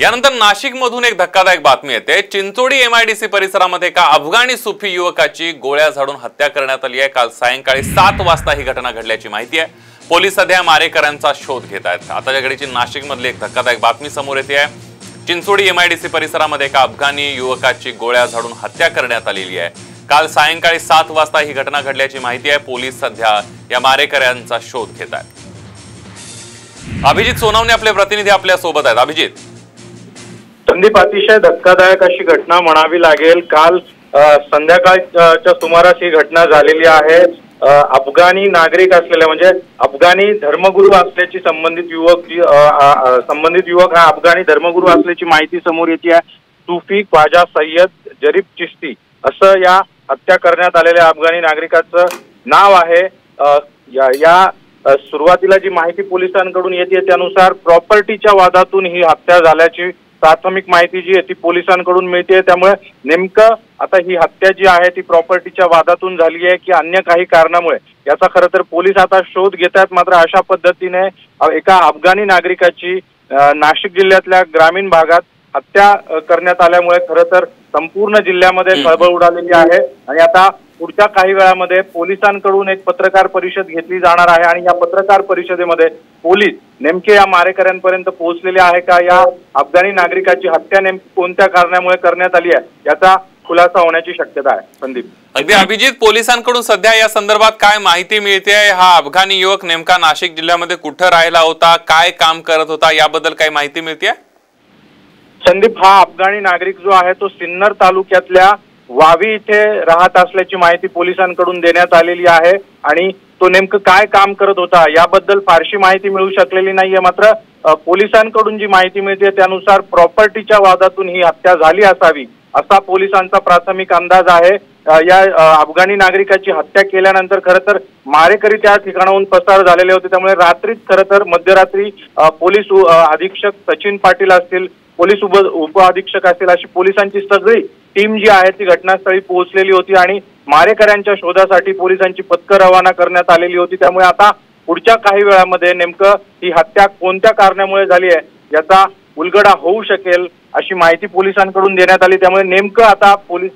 यानंतर नाशिकमधून एक धक्कादायक बातमी येते. चिंचोडी एमआयडीसी परिसरामध्ये एका अफगाणी सुफी युवकाची गोळ्या झाडून हत्या करण्यात आली आहे. काल सायंकाळी सात वाजता ही घटना घडल्याची माहिती आहे. पोलीस सध्या मारेकऱ्यांचा शोध घेत आहेत. आताच्या घडीची नाशिकमधली एक धक्कादायक बातमी समोर येते आहे. चिंचोडी एमआयडीसी परिसरामध्ये एका अफगाणी युवकाची गोळ्या झाडून हत्या करण्यात आलेली आहे. काल सायंकाळी सात वाजता ही घटना घडल्याची माहिती आहे. पोलीस सध्या या मारेकऱ्यांचा शोध घेत आहेत. अभिजित सोनवणे आपले प्रतिनिधी आपल्यासोबत आहेत. अभिजित. संदीप अतिशय धक्कादायक अशी घटना म्हणावी लागेल. काल संध्याकाळच्या सुमारास ही घटना झालेली आहे. अफगाणी नागरिक असलेल्या म्हणजे अफगाणी धर्मगुरू असल्याची संबंधित युवक जी संबंधित युवक हा अफगाणी धर्मगुरू असल्याची माहिती समोर येते. आहे सुफी ख्वाजा सय्यद जरीफ चिश्ती असं या हत्या करण्यात आलेल्या अफगाणी नागरिकाचं नाव आहे. या या सुरुवातीला जी माहिती पोलिसांकडून येते त्यानुसार प्रॉपर्टीच्या वादातून ही हत्या झाल्याची प्राथमिक माहिती जी आहे ती पोलिसांकडून मिळते त्यामुळे नेमकं आता ही हत्या जी आहे ती प्रॉपर्टीच्या वादातून झाली आहे की अन्य काही कारणामुळे? याचा खरं तर पोलीस आता शोध घेत आहेत मात्र अशा पद्धतीने एका अफगाणी नागरिकाची नाशिक जिल्ह्यातल्या ग्रामीण भागात हत्या करण्यात आल्यामुळे खरं तर संपूर्ण जिल्ह्यामध्ये. खळबळ उडालेली आहे. आणि आता पुढच्या काही वेळामध्ये पोलिसांकडून एक पत्रकार परिषद घेतली जाणार आहे आणि या पत्रकार परिषदेमध्ये पोलीस नेमके या मारेकऱ्यांपर्यंत पोहोचलेले आहे का? या अफगाणी नागरिकाची हत्या नेमकी कोणत्या कारणामुळे करण्यात आली आहे? याचा खुलासा होण्याची शक्यता आहे. संदीप. अगदी अभिजित पोलिसांकडून सध्या या संदर्भात काय माहिती मिळते हा अफगाणी युवक नेमका नाशिक जिल्ह्यामध्ये कुठं राहिला होता? काय काम करत होता? याबद्दल काही माहिती मिळते संदीप हा अफगाणी नागरिक जो आहे तो सिन्नर तालुक्यातल्या वावी इथे राहत असल्याची माहिती पोलिसांकडून देण्यात आलेली आहे. आणि तो नेमकं काय काम करत होता याबद्दल फारशी माहिती मिळू शकलेली नाहीये मात्र पोलिसांकडून जी माहिती मिळते त्यानुसार प्रॉपर्टीच्या वादातून ही हत्या झाली असावी असा पोलिसांचा प्राथमिक अंदाज आहे. या अफगाणी नागरिकाची हत्या केल्यानंतर खरं तर मारेकरी त्या ठिकाणाहून पसार झालेले होते. त्यामुळे रात्रीच खरं तर मध्यरात्री पोलीस अधीक्षक सचिन पाटील असतील पोलीस उप उप अधीक्षक असतील अशी पोलिसांची सगळी टीम जी आहे ती घटनास्थळी पोहोचलेली होती आणि मारेकऱ्यांच्या शोधासाठी पोलिसांची पथकं रवाना करण्यात आलेली होती. त्यामुळे आता पुढच्या काही वेळामध्ये नेमकं ही हत्या कोणत्या कारणामुळे झाली आहे याचा उलगडा होऊ शकेल अशी माहिती पोलिसांकडून देण्यात आली. त्यामुळे नेमकं आता पोलीस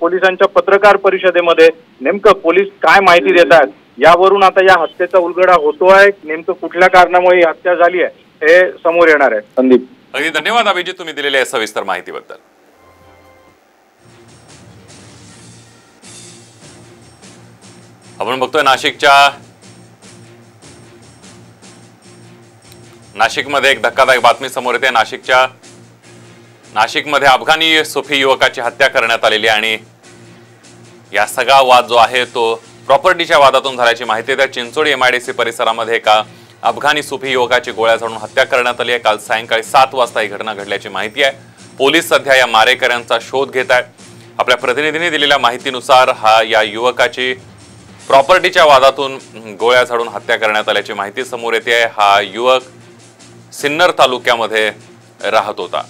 पोलिसांच्या पत्रकार परिषदेमध्ये नेमकं पोलीस काय माहिती देत आहेत यावरून आता या हत्येचा उलगडा होतो आहे नेमकं कुठल्या कारणामुळे ही हत्या झाली आहे हे समोर येणार आहे. संदीप. अगदी धन्यवाद अभिजित तुम्ही दिलेल्या सविस्तर माहितीबद्दल. आपण बघतोय नाशिकच्या नाशिकमध्ये एक धक्कादायक बातमी समोर येते. नाशिकच्या नाशिकमध्ये अफगाणी सुफी युवकाची हत्या करण्यात आलेली आणि या सगळा वाद जो आहे तो प्रॉपर्टीच्या वादातून झाल्याची माहिती त्या चिंचोडी एमआयडीसी परिसरामध्ये एका अफगाणी सुफी युवकाची गोळ्या झाडून हत्या करण्यात आली आहे. काल सायंकाळी सात वाजता ही घटना घडल्याची माहिती आहे. पोलीस सध्या या मारेकऱ्यांचा शोध घेत आहेत. आपल्या प्रतिनिधीने दिलेल्या माहितीनुसार हा या युवकाची प्रॉपर्टीच्या वादातून गोळ्या झाडून हत्या करण्यात आल्याची माहिती समोर येते. आहे हा युवक सिन्नर तालुक्यामध्ये राहत होता.